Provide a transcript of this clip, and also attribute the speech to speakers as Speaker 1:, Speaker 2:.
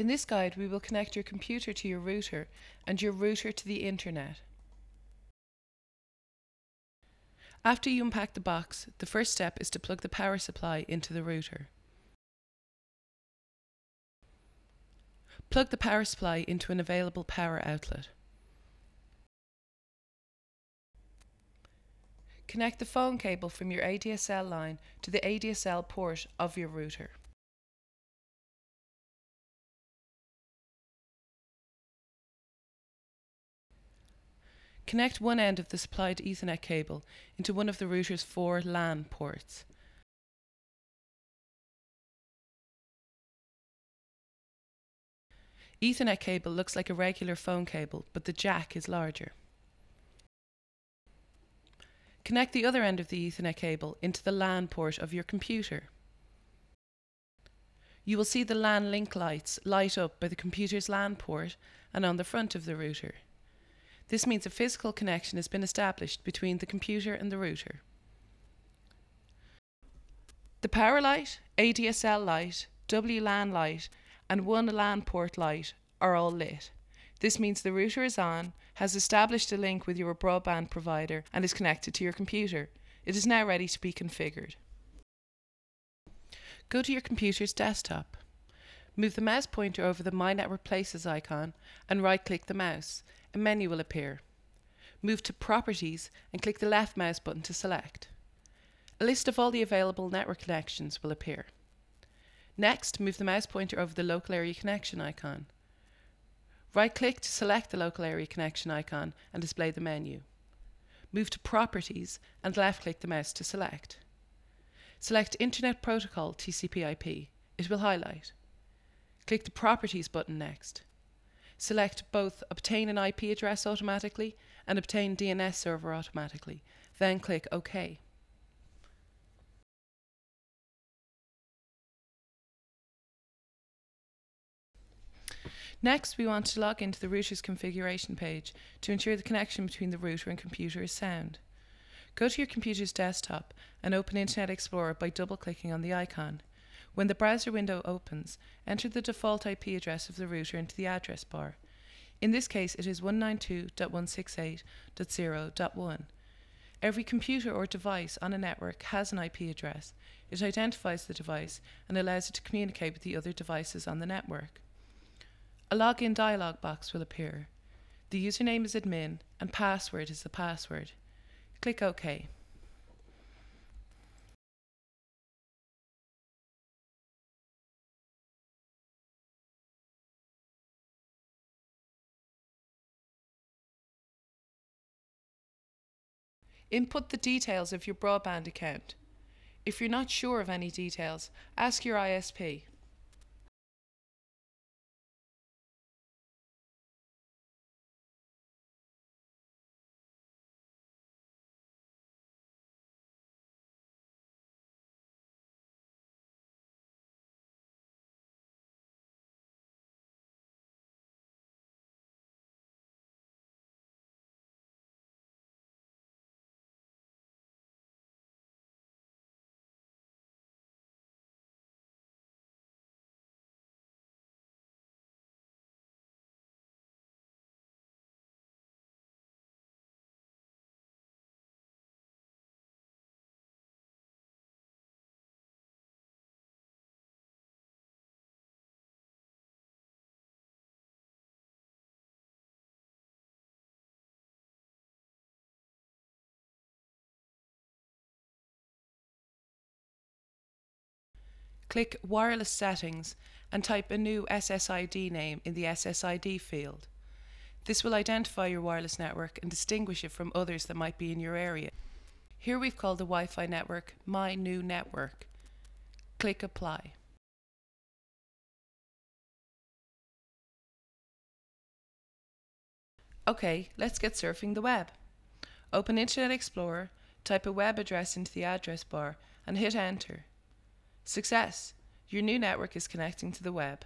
Speaker 1: In this guide, we will connect your computer to your router and your router to the internet. After you unpack the box, the first step is to plug the power supply into the router. Plug the power supply into an available power outlet. Connect the phone cable from your ADSL line to the ADSL port of your router. Connect one end of the supplied Ethernet cable into one of the router's four LAN ports. Ethernet cable looks like a regular phone cable, but the jack is larger. Connect the other end of the Ethernet cable into the LAN port of your computer. You will see the LAN link lights light up by the computer's LAN port and on the front of the router. This means a physical connection has been established between the computer and the router. The power light, ADSL light, WLAN light, and one LAN port light are all lit. This means the router is on, has established a link with your broadband provider, and is connected to your computer. It is now ready to be configured. Go to your computer's desktop. Move the mouse pointer over the My Network Places icon and right click the mouse a menu will appear. Move to Properties and click the left mouse button to select. A list of all the available network connections will appear. Next, move the mouse pointer over the local area connection icon. Right click to select the local area connection icon and display the menu. Move to Properties and left click the mouse to select. Select Internet Protocol TCP IP. It will highlight. Click the Properties button next. Select both Obtain an IP address automatically and Obtain DNS server automatically. Then click OK. Next, we want to log into the router's configuration page to ensure the connection between the router and computer is sound. Go to your computer's desktop and open Internet Explorer by double-clicking on the icon. When the browser window opens, enter the default IP address of the router into the address bar. In this case, it is 192.168.0.1. Every computer or device on a network has an IP address. It identifies the device and allows it to communicate with the other devices on the network. A login dialog box will appear. The username is admin and password is the password. Click OK. Input the details of your broadband account. If you're not sure of any details, ask your ISP. Click Wireless Settings and type a new SSID name in the SSID field. This will identify your wireless network and distinguish it from others that might be in your area. Here we've called the Wi-Fi network My New Network. Click Apply. OK, let's get surfing the web. Open Internet Explorer, type a web address into the address bar and hit enter. Success! Your new network is connecting to the web.